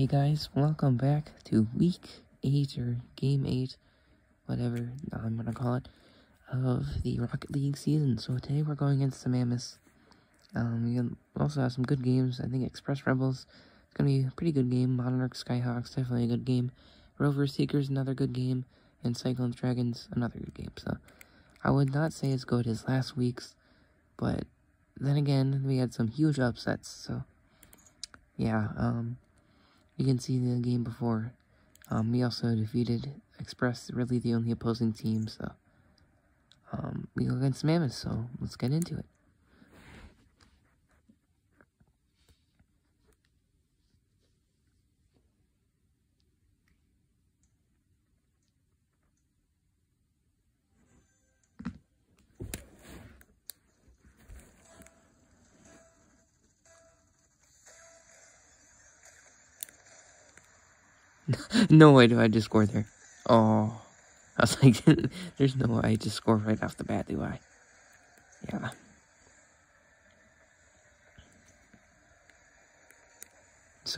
Hey guys, welcome back to week 8 or game 8, whatever I'm gonna call it, of the Rocket League season. So today we're going against the Mammoths. Um, we also have some good games. I think Express Rebels is gonna be a pretty good game. Monarch Skyhawks, definitely a good game. Rover Seekers, another good game. And Cyclone Dragons, another good game. So I would not say as good as last week's, but then again, we had some huge upsets, so yeah, um, you can see the game before. Um, we also defeated Express, really the only opposing team, so um, we go against Mammoth, so let's get into it. no way do I just score there. Oh. I was like, there's no way I just score right off the bat, do I? Yeah.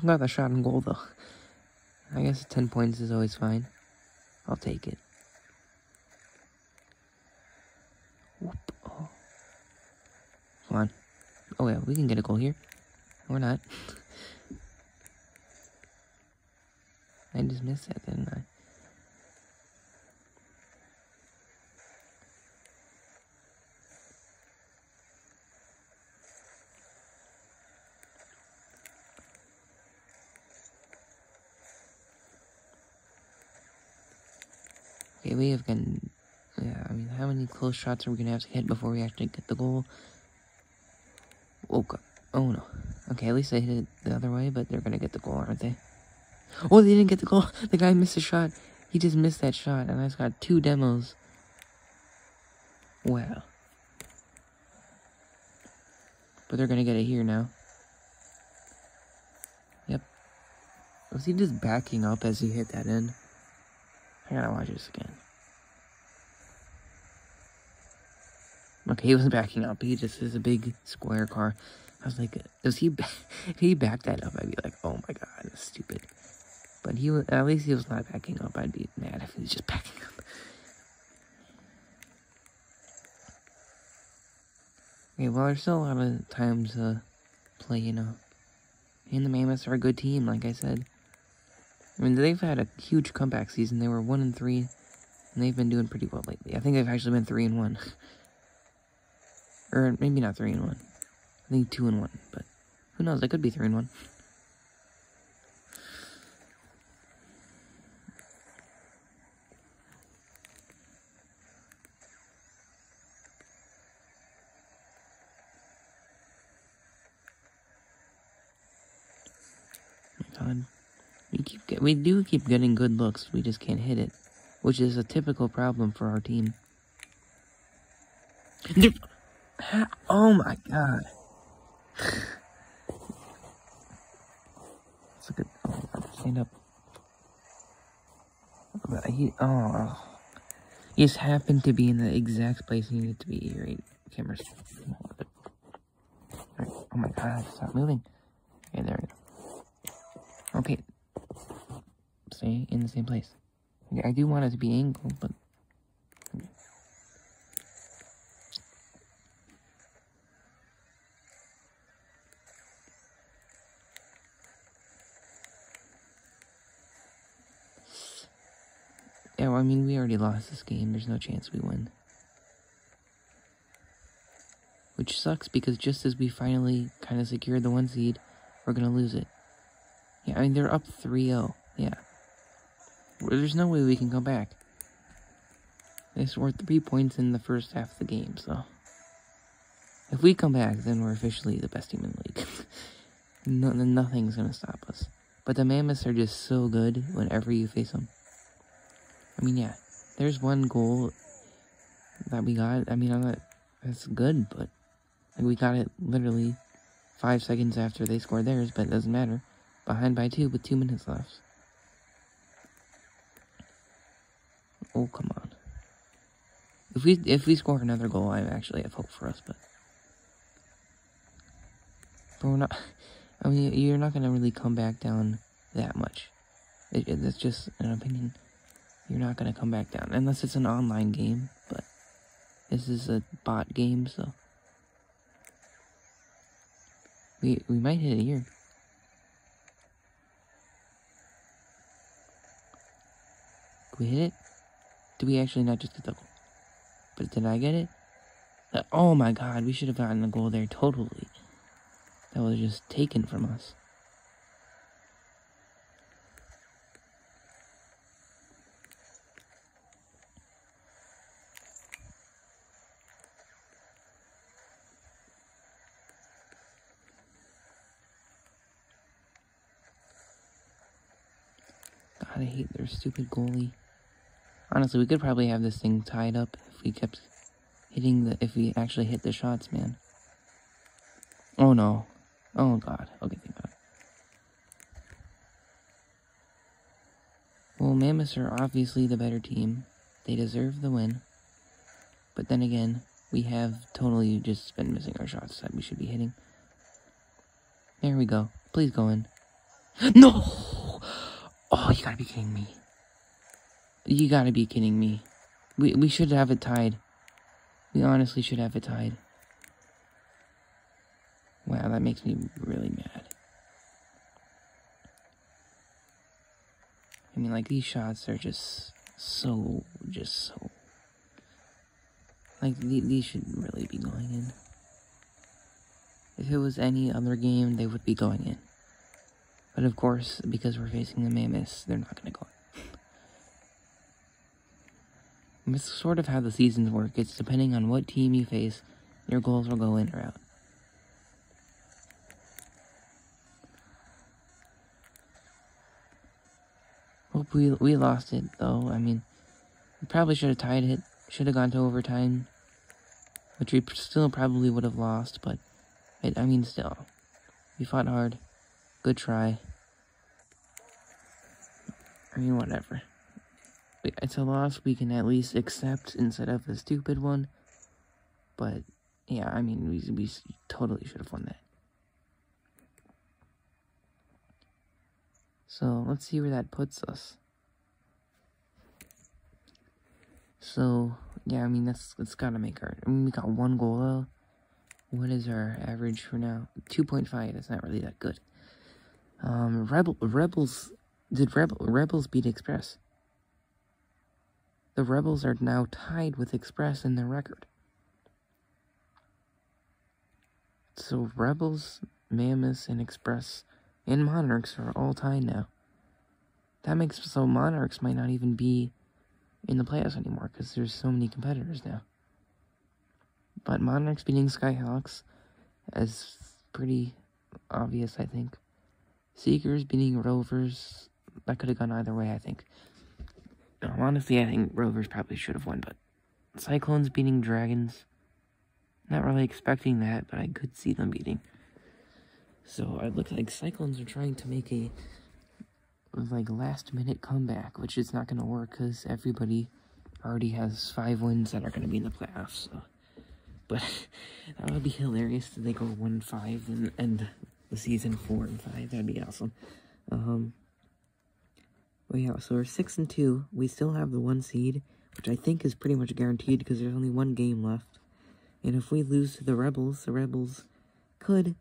Got the shot and goal, though. I guess 10 points is always fine. I'll take it. Whoop. Oh. Come on. Oh, yeah, we can get a goal here. Or not. I just missed that, didn't I? Okay, we have gotten, yeah, I mean, how many close shots are we gonna have to hit before we actually get the goal? Oh, God. Oh, no. Okay, at least they hit it the other way, but they're gonna get the goal, aren't they? Oh, they didn't get the goal. The guy missed a shot. He just missed that shot, and I just got two demos. Wow. But they're gonna get it here now. Yep. Was he just backing up as he hit that in? I gotta watch this again. Okay, he wasn't backing up. He just is a big square car. I was like, does he, if he backed that up, I'd be like, oh my god, that's stupid. But he was, at least he was not backing up. I'd be mad if he was just backing up. Okay, well, there's still a lot of time to play, you know. And the Mammoths are a good team, like I said. I mean, they've had a huge comeback season. They were 1 and 3, and they've been doing pretty well lately. I think they've actually been 3 and 1. or maybe not 3 and 1. I think 2 and 1, but who knows? They could be 3 and 1. We keep get, we do keep getting good looks, we just can't hit it, which is a typical problem for our team. Oh my god. Let's look at oh stand up. He oh he just happened to be in the exact place he needed to be. Right, cameras. Oh my god, stop moving. Okay, there we go. Okay, stay in the same place. I do want it to be angled, but... Yeah, well, I mean, we already lost this game. There's no chance we win. Which sucks, because just as we finally kind of secured the one seed, we're gonna lose it. Yeah, I mean, they're up 3-0. Yeah. There's no way we can come back. They scored three points in the first half of the game, so... If we come back, then we're officially the best team in the league. no, nothing's gonna stop us. But the Mammoths are just so good whenever you face them. I mean, yeah, there's one goal that we got. I mean, I'm not, that's good, but like, we got it literally five seconds after they scored theirs, but it doesn't matter. Behind by two with two minutes left. Oh, come on. If we if we score another goal, I actually have hope for us, but but we're not. I mean, you're not gonna really come back down that much. It, it, that's just an opinion. You're not gonna come back down unless it's an online game. But this is a bot game, so we we might hit it here. Did we hit it? Did we actually not just get the goal? But did I get it? Uh, oh my god, we should have gotten the goal there totally. That was just taken from us. God, I hate their stupid goalie. Honestly, we could probably have this thing tied up if we kept hitting the, if we actually hit the shots, man. Oh no. Oh god. Okay, thank god. Well, Mammoths are obviously the better team. They deserve the win. But then again, we have totally just been missing our shots that we should be hitting. There we go. Please go in. No! Oh, you gotta be kidding me. You gotta be kidding me. We, we should have it tied. We honestly should have it tied. Wow, that makes me really mad. I mean, like, these shots are just so, just so... Like, these should really be going in. If it was any other game, they would be going in. But of course, because we're facing the Mammoths, they're not going to go in. It's sort of how the seasons work. It's depending on what team you face, your goals will go in or out. Hope we we lost it though. I mean, we probably should have tied it. Should have gone to overtime, which we still probably would have lost. But it, I mean, still, we fought hard. Good try. I mean, whatever. It's a loss we can at least accept instead of a stupid one. But, yeah, I mean, we, we totally should have won that. So, let's see where that puts us. So, yeah, I mean, that's, that's gotta make our, I mean, we got one goal, though. What is our average for now? 2.5, that's not really that good. Um, Rebel, Rebels, did Rebel, Rebels beat Express? The Rebels are now tied with Express in their record. So Rebels, Mammoths, and Express and Monarchs are all tied now. That makes so Monarchs might not even be in the playoffs anymore because there's so many competitors now. But Monarchs beating Skyhawks is pretty obvious, I think. Seekers beating Rovers, that could have gone either way, I think. Honestly, I think Rovers probably should have won, but Cyclones beating Dragons, not really expecting that, but I could see them beating. So it looks like Cyclones are trying to make a like last minute comeback, which is not going to work because everybody already has five wins that are going to be in the playoffs. So. But that would be hilarious if they go one five and end the season four and five. That'd be awesome. Um, well, yeah, so we're six and two. We still have the one seed, which I think is pretty much guaranteed because there's only one game left. And if we lose to the Rebels, the Rebels could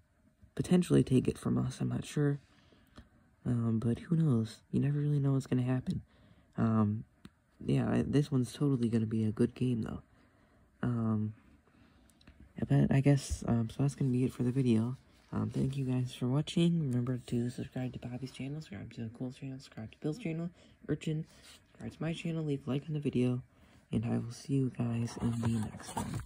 potentially take it from us. I'm not sure. Um, but who knows? You never really know what's going to happen. Um, yeah, this one's totally going to be a good game, though. Um, but I guess, um, so that's going to be it for the video. Um, thank you guys for watching. Remember to subscribe to Bobby's channel, subscribe to the Cool's channel, subscribe to Bill's channel, Urchin, subscribe to my channel, leave a like on the video, and I will see you guys in the next one.